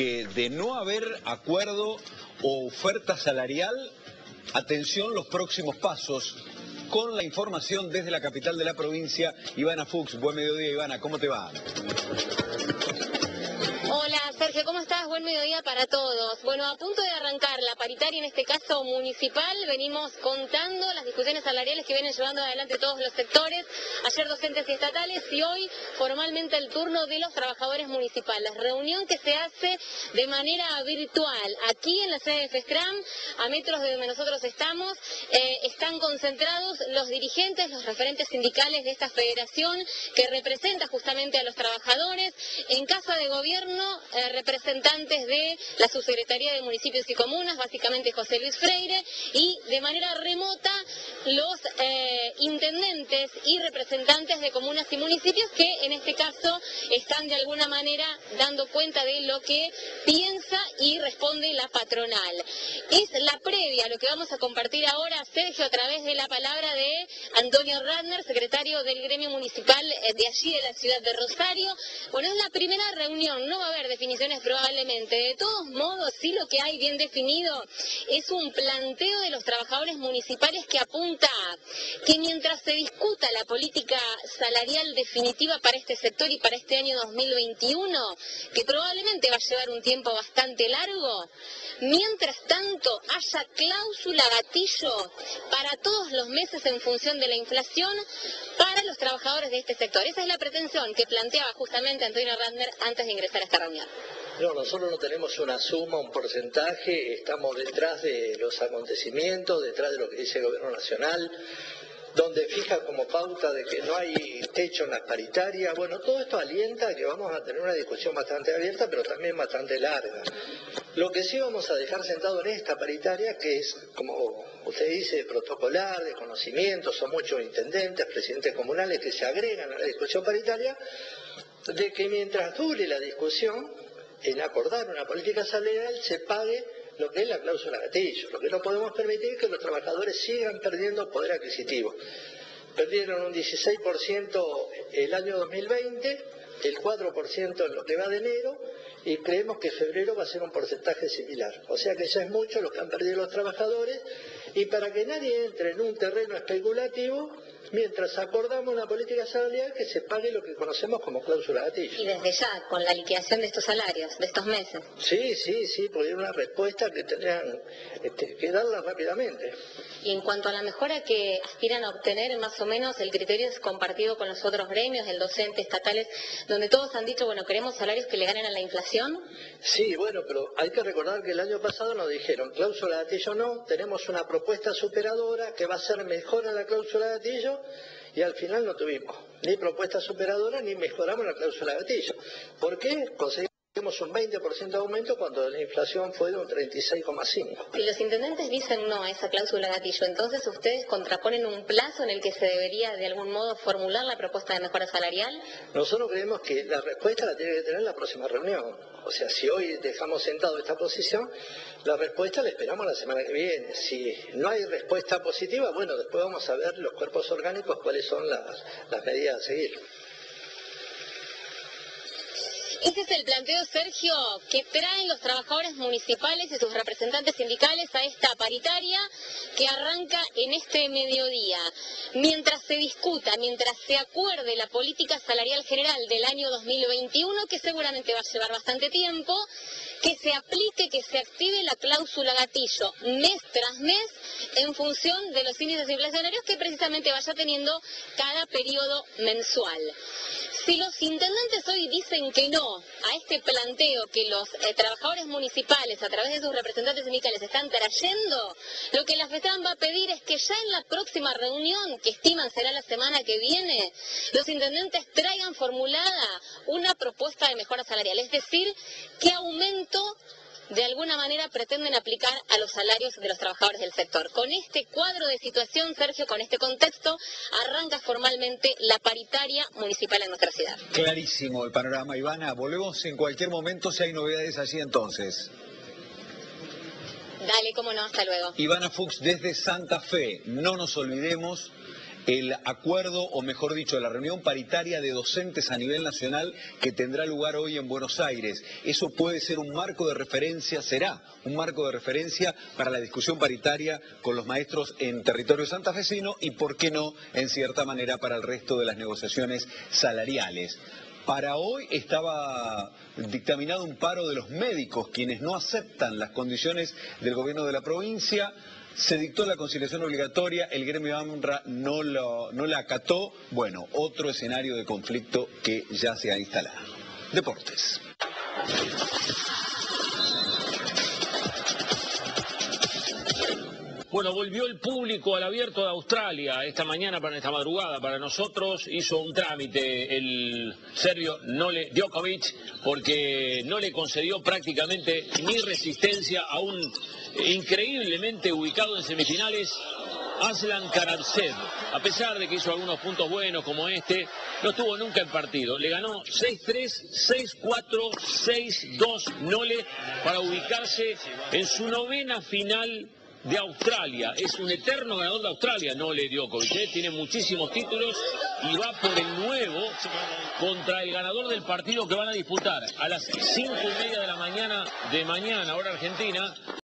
que de no haber acuerdo o oferta salarial, atención los próximos pasos. Con la información desde la capital de la provincia, Ivana Fuchs. Buen mediodía, Ivana, ¿cómo te va? Hola Sergio, ¿cómo estás? Buen mediodía para todos. Bueno, a punto de arrancar la paritaria, en este caso municipal, venimos contando las discusiones salariales que vienen llevando adelante todos los sectores, ayer docentes y estatales y hoy formalmente el turno de los trabajadores municipales. Reunión que se hace de manera virtual. Aquí en la sede de FESTRAM, a metros de donde nosotros estamos, eh, están concentrados los dirigentes, los referentes sindicales de esta federación que representa justamente a los trabajadores. En casa de gobierno eh, representantes de la Subsecretaría de Municipios y Comunas, básicamente José Luis Freire, y de manera remota los eh, intendentes y representantes de comunas y municipios que en este caso están de alguna manera dando cuenta de lo que piensa y responde la patronal. Es la previa, lo que vamos a compartir ahora, Sergio, a través de la palabra de Antonio Radner, secretario del gremio municipal eh, de allí, de la ciudad de Rosario. Bueno, es la primera reunión, no haber definiciones probablemente. De todos modos, sí lo que hay bien definido es un planteo de los trabajadores municipales que apunta que mientras se discuta la política salarial definitiva para este sector y para este año 2021, que probablemente va a llevar un tiempo bastante largo, mientras tanto haya cláusula gatillo para todos los meses en función de la inflación para los trabajadores de este sector. Esa es la pretensión que planteaba justamente Antonio Radner antes de ingresar a esta No, nosotros no tenemos una suma, un porcentaje, estamos detrás de los acontecimientos, detrás de lo que dice el Gobierno Nacional, donde fija como pauta de que no hay techo en las paritarias. Bueno, todo esto alienta a que vamos a tener una discusión bastante abierta, pero también bastante larga. Lo que sí vamos a dejar sentado en esta paritaria, que es, como usted dice, protocolar, de conocimiento, son muchos intendentes, presidentes comunales que se agregan a la discusión paritaria, de que mientras dure la discusión en acordar una política salarial se pague lo que es la cláusula gatillo. Lo que no podemos permitir es que los trabajadores sigan perdiendo poder adquisitivo. Perdieron un 16% el año 2020, el 4% en lo que va de enero, y creemos que febrero va a ser un porcentaje similar. O sea que ya es mucho lo que han perdido los trabajadores, y para que nadie entre en un terreno especulativo, mientras acordamos una política salarial que se pague lo que conocemos como cláusula gatillo. Y desde ya, con la liquidación de estos salarios, de estos meses. Sí, sí, sí, porque era una respuesta que tendrían este, que darla rápidamente. Y en cuanto a la mejora que aspiran a obtener, más o menos el criterio es compartido con los otros gremios, el docente, estatales, donde todos han dicho, bueno, queremos salarios que le ganen a la inflación. Sí, bueno, pero hay que recordar que el año pasado nos dijeron, cláusula gatillo no, tenemos una propuesta superadora que va a ser mejor a la cláusula gatillo y al final no tuvimos ni propuesta superadora ni mejoramos la cláusula gatillo. ¿Por qué? Conseguimos un 20% de aumento cuando la inflación fue de un 36,5. Si los intendentes dicen no a esa cláusula gatillo, entonces ustedes contraponen un plazo en el que se debería de algún modo formular la propuesta de mejora salarial. Nosotros creemos que la respuesta la tiene que tener la próxima reunión. O sea, si hoy dejamos sentado esta posición, la respuesta la esperamos la semana que viene. Si no hay respuesta positiva, bueno, después vamos a ver los cuerpos orgánicos cuáles son las, medidas a seguir. Ese es el planteo, Sergio, que traen los trabajadores municipales y sus representantes sindicales a esta paritaria que arranca en este mediodía. Mientras se discuta, mientras se acuerde la política salarial general del año 2021, que seguramente va a llevar bastante tiempo, que se aplique, que se active la cláusula gatillo mes tras mes en función de los índices inflacionarios que precisamente vaya teniendo cada periodo mensual. Si los intendentes hoy dicen que no a este planteo que los eh, trabajadores municipales a través de sus representantes sindicales están trayendo, lo que la FETRAN va a pedir es que ya en la próxima reunión, que estiman será la semana que viene, los intendentes traigan formulada una propuesta de mejora salarial, es decir, qué aumento de alguna manera pretenden aplicar a los salarios de los trabajadores del sector. Con este cuadro de situación, Sergio, con este contexto, arranca formalmente la paritaria municipal en nuestra ciudad. Clarísimo el panorama, Ivana. Volvemos en cualquier momento si hay novedades allí entonces. Dale, cómo no, hasta luego. Ivana Fuchs desde Santa Fe. No nos olvidemos el acuerdo, o mejor dicho, la reunión paritaria de docentes a nivel nacional que tendrá lugar hoy en Buenos Aires. Eso puede ser un marco de referencia, será un marco de referencia para la discusión paritaria con los maestros en territorio santafesino y, por qué no, en cierta manera, para el resto de las negociaciones salariales. Para hoy estaba dictaminado un paro de los médicos, quienes no aceptan las condiciones del gobierno de la provincia. Se dictó la conciliación obligatoria, el gremio AMRA no, no la acató. Bueno, otro escenario de conflicto que ya se ha instalado. Deportes. Bueno, volvió el público al abierto de Australia esta mañana, para esta madrugada. Para nosotros hizo un trámite el serbio Nole Djokovic porque no le concedió prácticamente ni resistencia a un increíblemente ubicado en semifinales Aslan Karatsev, a pesar de que hizo algunos puntos buenos como este, no estuvo nunca en partido. Le ganó 6-3, 6-4, 6-2 Nole para ubicarse en su novena final de Australia. Es un eterno ganador de Australia, no le dio ¿eh? Tiene muchísimos títulos y va por el nuevo contra el ganador del partido que van a disputar a las cinco y media de la mañana de mañana, hora argentina,